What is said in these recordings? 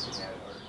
Instagram or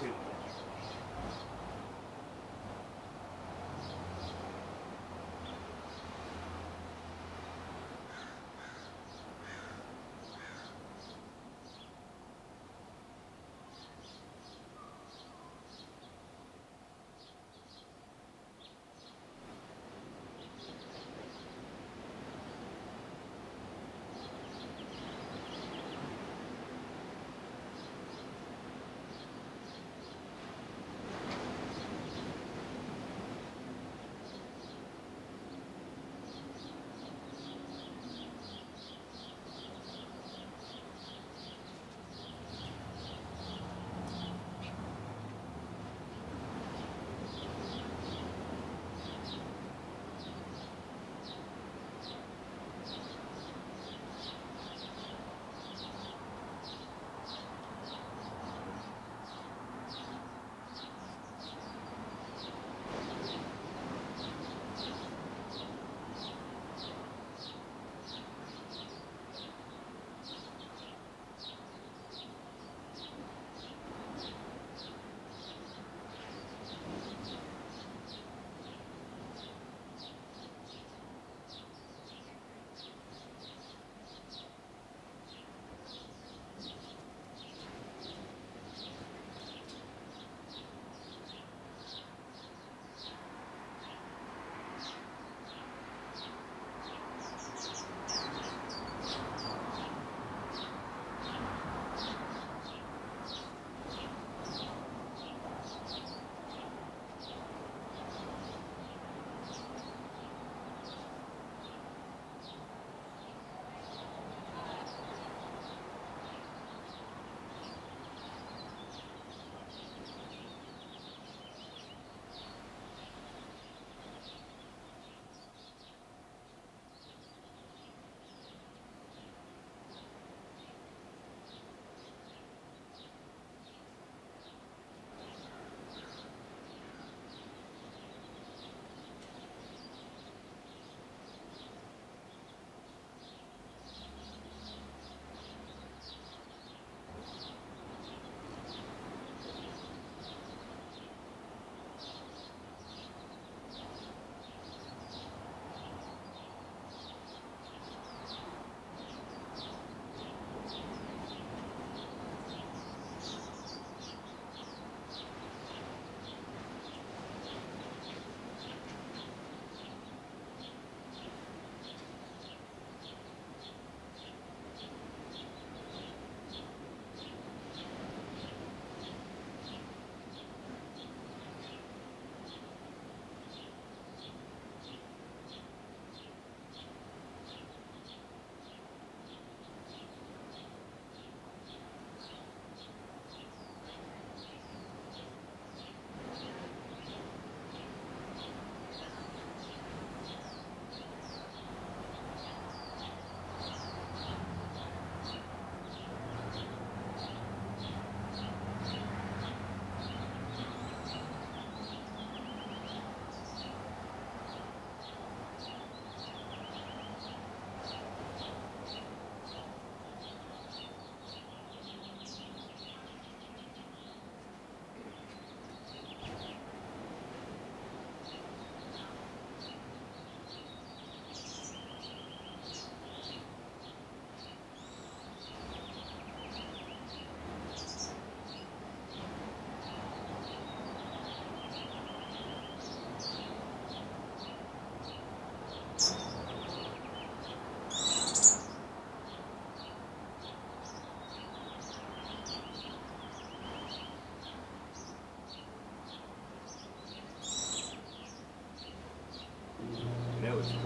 too.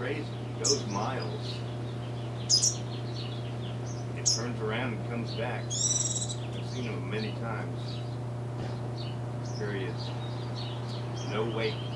Crazy. He goes miles. It turns around and comes back. I've seen him many times. Curious. No wake.